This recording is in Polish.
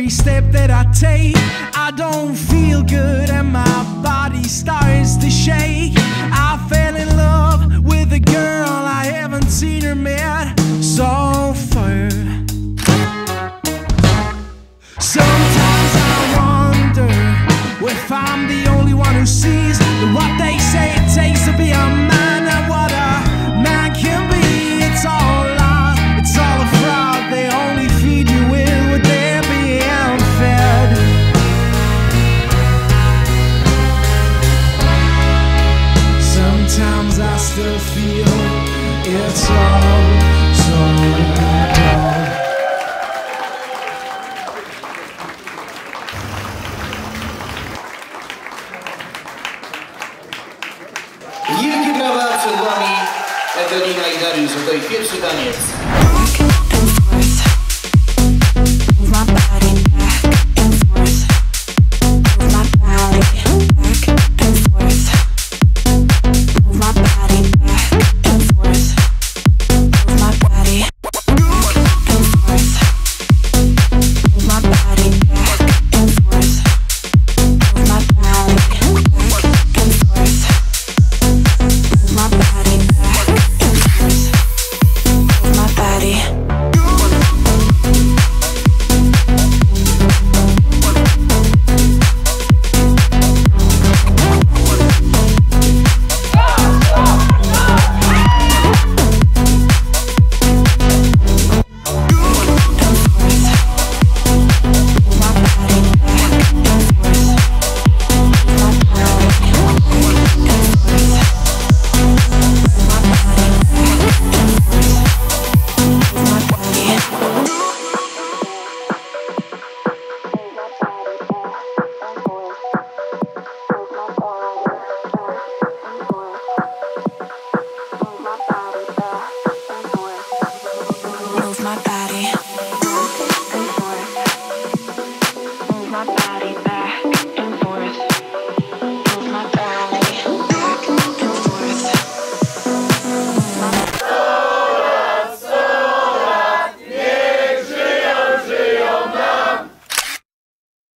every step that I take, I don't feel good and my body starts to shake. It's all so wrong. Wielkie brawa przed Wami Ewelina i Dariusz. To ich pierwszy taniec.